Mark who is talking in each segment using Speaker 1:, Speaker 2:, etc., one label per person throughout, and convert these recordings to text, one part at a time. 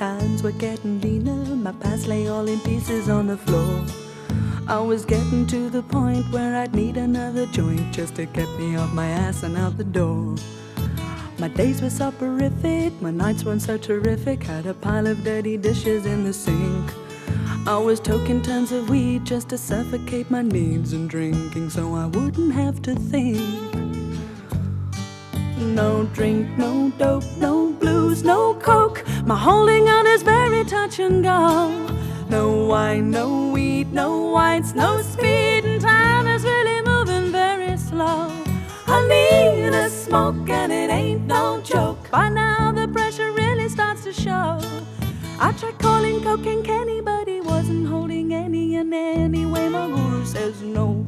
Speaker 1: times were getting leaner. My past lay all in pieces on the floor. I was getting to the point where I'd need another joint just to get me off my ass and out the door. My days were so soporific, my nights weren't so terrific. Had a pile of dirty dishes in the sink. I was toking tons of weed just to suffocate my needs and drinking so I wouldn't have to think. No drink, no dope, no blues, no coke. My holding out is very touch and go. No wine, no weed, no whites, no speed, and time is really moving very slow. I need a smoke, and it ain't no joke. By now, the pressure really starts to show. I tried calling cocaine Kenny, but he wasn't holding any, and anyway, my guru says no.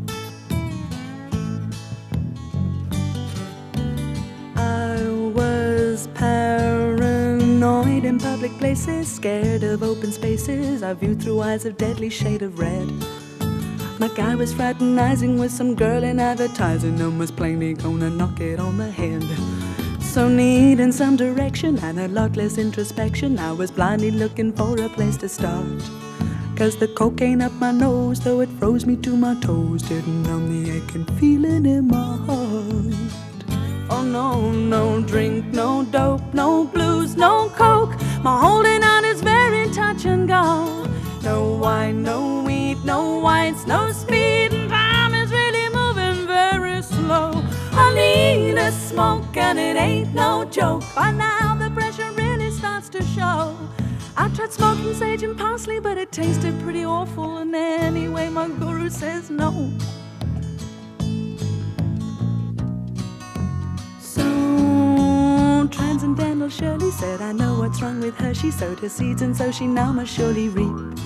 Speaker 1: In public places, scared of open spaces. I viewed through eyes of deadly shade of red. My guy was fraternizing with some girl in advertising and was plainly gonna knock it on the head. So needing some direction and a lot less introspection, I was blindly looking for a place to start. Cause the cocaine up my nose, though it froze me to my toes, didn't numb the aching feeling in my heart. Oh no, no drink, no dope, no blues, no coke. My holding on is very touch and go. No wine, no weed, no whites, no speed, and time is really moving very slow. I need a smoke, and it ain't no joke. By now, the pressure really starts to show. I tried smoking sage and parsley, but it tasted pretty awful. And anyway, my guru says no. Said, I know what's wrong with her. She sowed her seeds, and so she now must surely reap.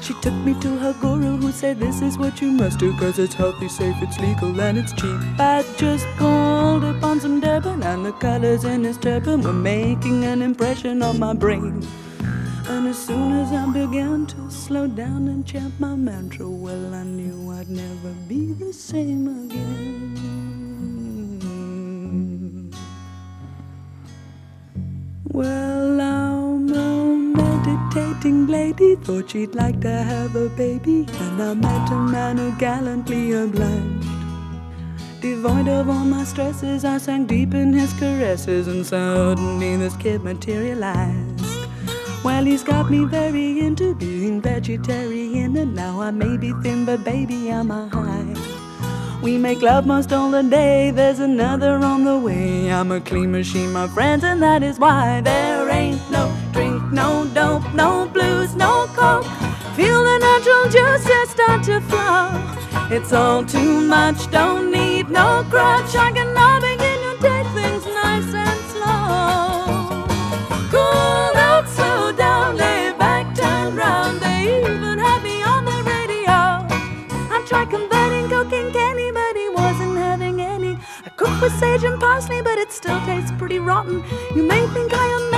Speaker 1: She took me to her guru who said this is what you must do Cause it's healthy, safe, it's legal and it's cheap I just called upon some Durban and the colors in his turban Were making an impression on my brain And as soon as I began to slow down and chant my mantra Well, I knew I'd never be the same again meditating lady. Thought she'd like to have a baby. And I met a man who gallantly obliged. Devoid of all my stresses, I sank deep in his caresses. And suddenly this kid materialized. Well, he's got me very into being vegetarian. And now I may be thin, but baby, I'm a high. We make love most all the day, there's another on the way. I'm a clean machine, my friends, and that is why there ain't no start to flow. It's all too much, don't need no crutch. I can now begin to take things nice and slow. Cool out, slow down, lay back, turn round. They even had me on the radio. I tried converting cocaine candy, but he wasn't having any. I cook with sage and parsley, but it still tastes pretty rotten. You may think I am